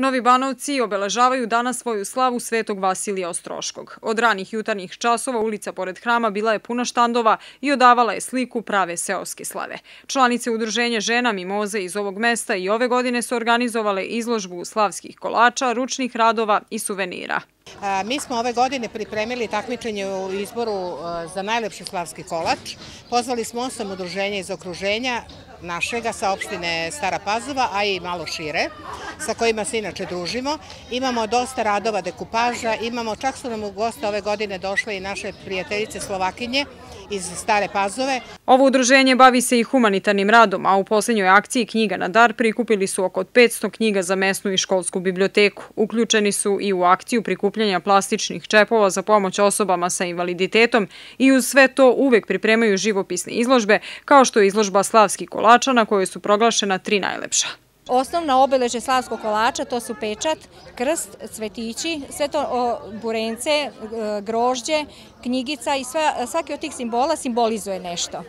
Novi Banovci obeležavaju danas svoju slavu Svetog Vasilija Ostroškog. Od ranih jutarnjih časova ulica pored hrama bila je puna štandova i odavala je sliku prave seoske slave. Članice udruženja žena Mimoze iz ovog mesta i ove godine su organizovale izložbu slavskih kolača, ručnih radova i suvenira. Mi smo ove godine pripremili takmičenje u izboru za najlepši slavski kolač. Pozvali smo osam udruženja iz okruženja našega sa opštine Stara Pazova, a i malo šire, sa kojima se inače družimo. Imamo dosta radova dekupaža, imamo, čak su nam u goste ove godine došle i naše prijateljice Slovakinje, iz Stare Pazove. Ovo udruženje bavi se i humanitarnim radom, a u posljednjoj akciji Knjiga na dar prikupili su oko 500 knjiga za mesnu i školsku biblioteku. Uključeni su i u akciju prikupljanja plastičnih čepova za pomoć osobama sa invaliditetom i uz sve to uvek pripremaju živopisne izložbe, kao što je izložba Slavski kolača na kojoj su proglašena tri najlepša. Osnovna obeleže slavskog kolača to su pečat, krst, cvetići, sve to burence, e, grožđe, knjigica i svaki od tih simbola simbolizuje nešto.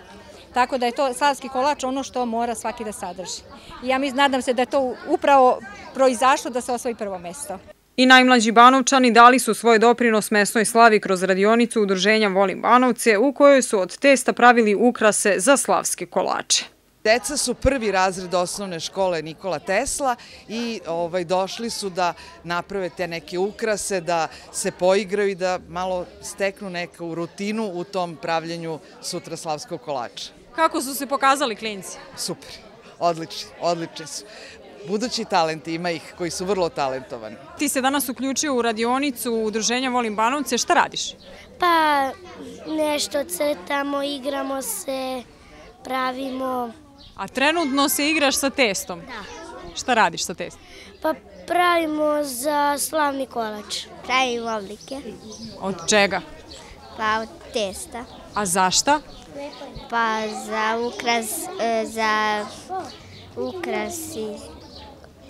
Tako da je to slavski kolač ono što mora svaki da sadrži. Ja mi nadam se da je to upravo proizašlo da se osvoji prvo mesto. I najmlađi Banovčani dali su svoj doprinos mesnoj slavi kroz radionicu udruženja Volim Banovce u kojoj su od testa pravili ukrase za slavske kolače. Deca su prvi razred osnovne škole Nikola Tesla i ovaj, došli su da naprave te neke ukrase, da se poigraju i da malo steknu neku rutinu u tom pravljenju sutra slavskog kolača. Kako su se pokazali klinci? Super, odlični, odlični su. Budući talenti ima ih koji su vrlo talentovani. Ti se danas uključio u radionicu udruženja Volim Banovce. Šta radiš? Pa nešto crtamo, igramo se, pravimo... A trenutno se igraš sa testom? Da. Šta radiš sa testom? Pa pravimo za slavni kolač. Pravimo oblike. Od čega? Pa od testa. A zašta? Pa za ukras, e, za ukrasi,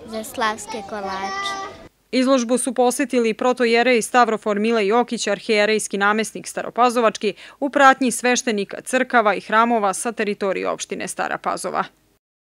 za slavske kolače. Izložbu su posjetili protojerej Stavrofor Mile Jokić, arhijerejski namestnik Staropazovački, u pratnji sveštenika crkava i hramova sa teritorije opštine Stara Pazova.